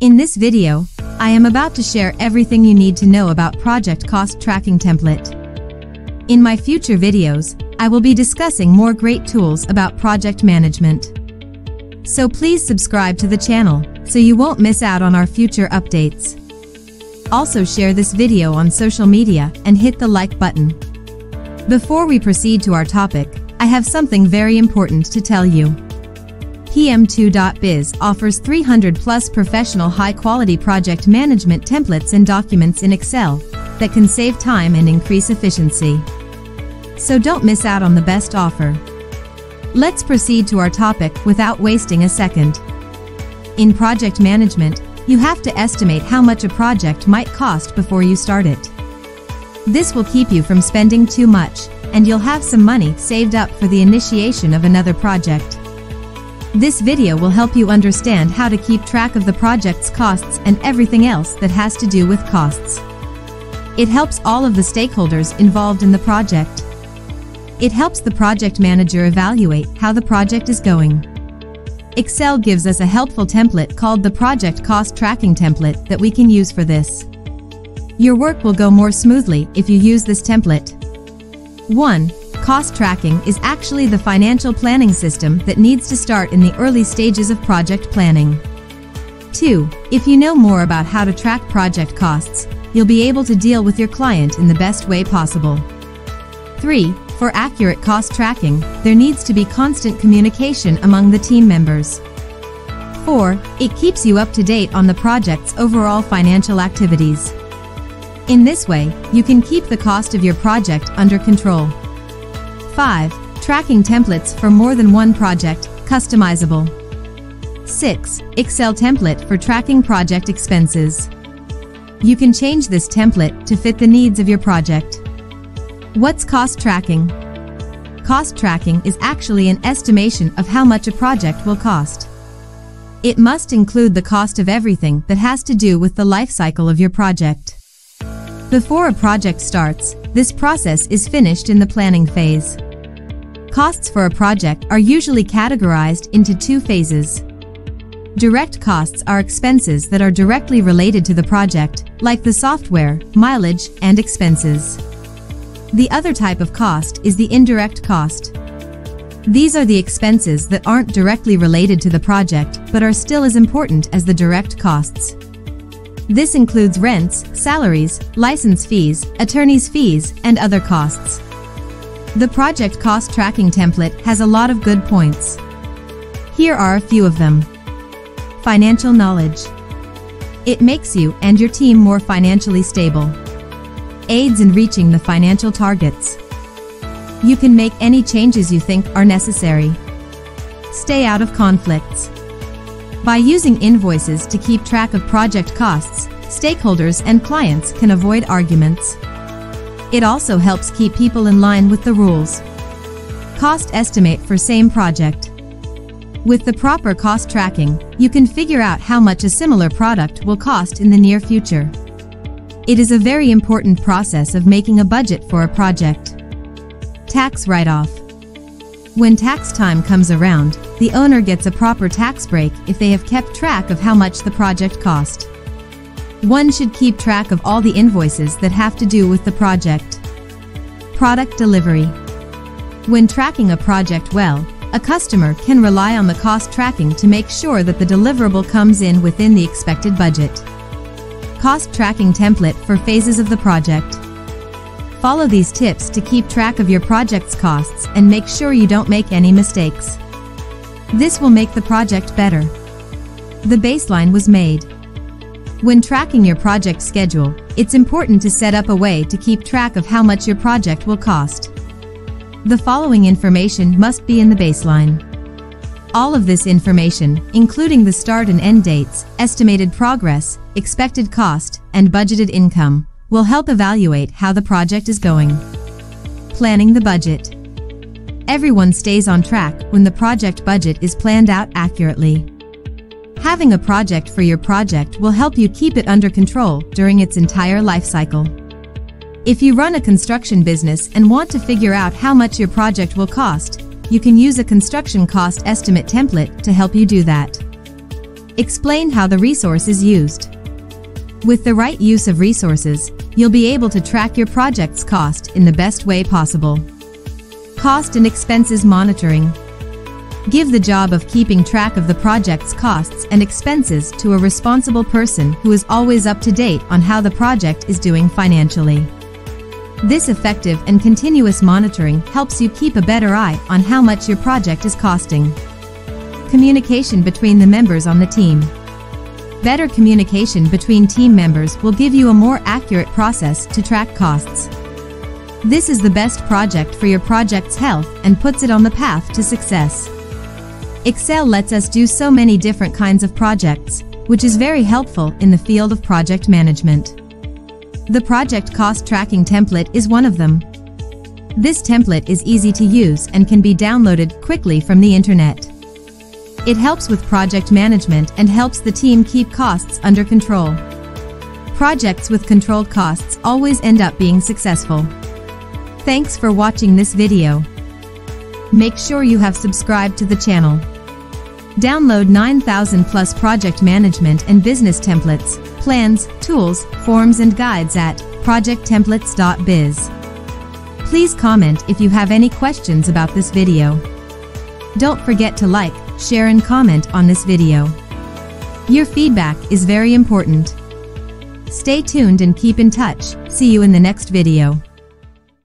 In this video, I am about to share everything you need to know about Project Cost Tracking Template. In my future videos, I will be discussing more great tools about project management. So please subscribe to the channel, so you won't miss out on our future updates. Also share this video on social media and hit the like button. Before we proceed to our topic, I have something very important to tell you. PM2.biz offers 300 plus professional high quality project management templates and documents in Excel that can save time and increase efficiency. So don't miss out on the best offer. Let's proceed to our topic without wasting a second. In project management, you have to estimate how much a project might cost before you start it. This will keep you from spending too much, and you'll have some money saved up for the initiation of another project. This video will help you understand how to keep track of the project's costs and everything else that has to do with costs. It helps all of the stakeholders involved in the project. It helps the project manager evaluate how the project is going. Excel gives us a helpful template called the Project Cost Tracking Template that we can use for this. Your work will go more smoothly if you use this template. 1. Cost tracking is actually the financial planning system that needs to start in the early stages of project planning. 2. If you know more about how to track project costs, you'll be able to deal with your client in the best way possible. 3. For accurate cost tracking, there needs to be constant communication among the team members. 4. It keeps you up to date on the project's overall financial activities. In this way, you can keep the cost of your project under control. 5. Tracking templates for more than one project, customizable. 6. Excel template for tracking project expenses. You can change this template to fit the needs of your project. What's cost tracking? Cost tracking is actually an estimation of how much a project will cost. It must include the cost of everything that has to do with the life cycle of your project. Before a project starts, this process is finished in the planning phase. Costs for a project are usually categorized into two phases. Direct costs are expenses that are directly related to the project, like the software, mileage, and expenses. The other type of cost is the indirect cost. These are the expenses that aren't directly related to the project but are still as important as the direct costs. This includes rents, salaries, license fees, attorney's fees, and other costs. The project cost tracking template has a lot of good points. Here are a few of them. Financial knowledge. It makes you and your team more financially stable. Aids in reaching the financial targets. You can make any changes you think are necessary. Stay out of conflicts. By using invoices to keep track of project costs, stakeholders and clients can avoid arguments. It also helps keep people in line with the rules. Cost estimate for same project. With the proper cost tracking, you can figure out how much a similar product will cost in the near future. It is a very important process of making a budget for a project. Tax write-off. When tax time comes around, the owner gets a proper tax break if they have kept track of how much the project cost. One should keep track of all the invoices that have to do with the project. Product delivery. When tracking a project well, a customer can rely on the cost tracking to make sure that the deliverable comes in within the expected budget. Cost tracking template for phases of the project. Follow these tips to keep track of your project's costs and make sure you don't make any mistakes. This will make the project better. The baseline was made. When tracking your project schedule, it's important to set up a way to keep track of how much your project will cost. The following information must be in the baseline. All of this information, including the start and end dates, estimated progress, expected cost, and budgeted income, will help evaluate how the project is going. Planning the budget. Everyone stays on track when the project budget is planned out accurately. Having a project for your project will help you keep it under control during its entire life cycle. If you run a construction business and want to figure out how much your project will cost, you can use a construction cost estimate template to help you do that. Explain how the resource is used. With the right use of resources, you'll be able to track your project's cost in the best way possible. Cost and expenses monitoring. Give the job of keeping track of the project's costs and expenses to a responsible person who is always up to date on how the project is doing financially. This effective and continuous monitoring helps you keep a better eye on how much your project is costing. Communication between the members on the team. Better communication between team members will give you a more accurate process to track costs. This is the best project for your project's health and puts it on the path to success. Excel lets us do so many different kinds of projects, which is very helpful in the field of project management. The project cost tracking template is one of them. This template is easy to use and can be downloaded quickly from the internet. It helps with project management and helps the team keep costs under control. Projects with controlled costs always end up being successful. Thanks for watching this video. Make sure you have subscribed to the channel. Download 9000 plus project management and business templates, plans, tools, forms and guides at projecttemplates.biz. Please comment if you have any questions about this video. Don't forget to like, share and comment on this video. Your feedback is very important. Stay tuned and keep in touch. See you in the next video.